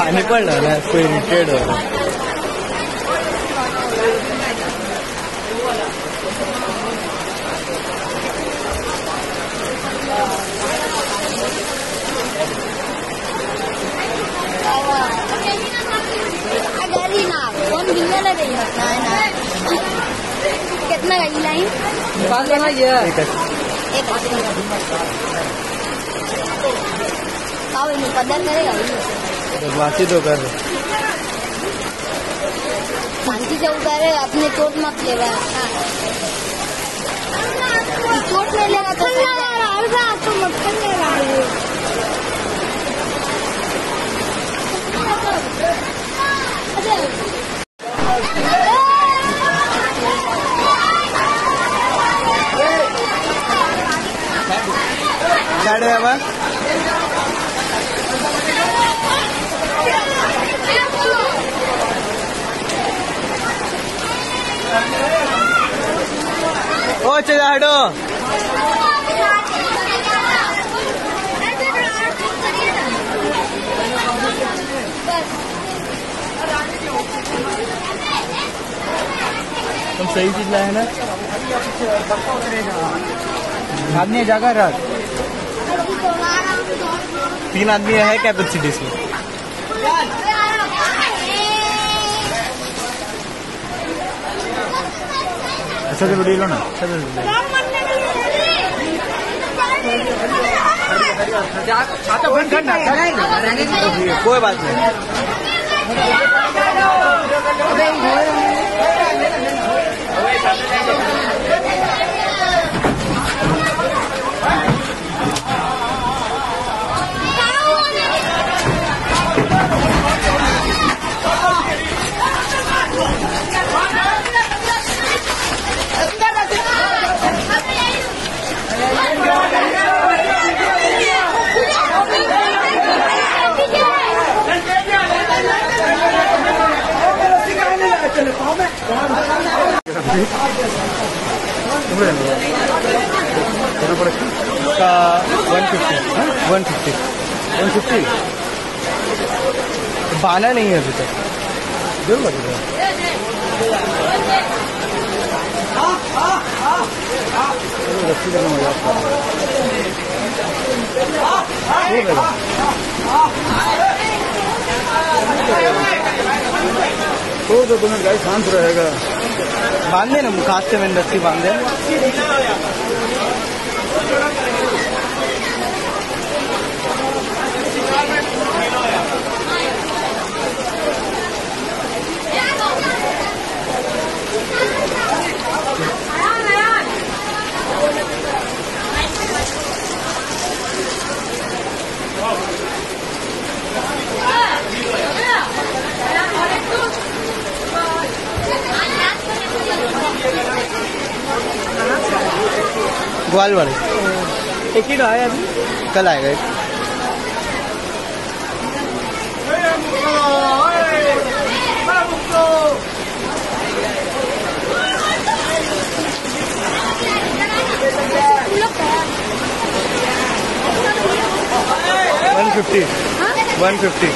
पाणी पडलं ना तो इरिटेड हो डरी ना फ़ोन गिरने लगे ना कितना गई लाइन एक एक इन्हें करेगा बदमाशी तो कर। शांति से उतारे अपने चोट मत लेगा। चोट नहीं लेगा तो तो मक्खन ले रहा है ओ चेजाडो तुम सही चीज़ लाए ना? आदमी जगह रख तीन आदमी है कैपेसिटी इसमें? अच्छा तो लो ना। चलो कोई बात नहीं। का one fifty one fifty one fifty बाना नहीं है अभी तक। ज़रूर लगेगा रस्सी करना मज़ाक कर रहा है। हो गया। तो तो तुम्हें गाय शांत रहेगा। बांधे ना खास में इंडस्ट्री बांधे। ग्वाल वाले। एक ही आया अभी कल आएगा एक। One fifty one fifty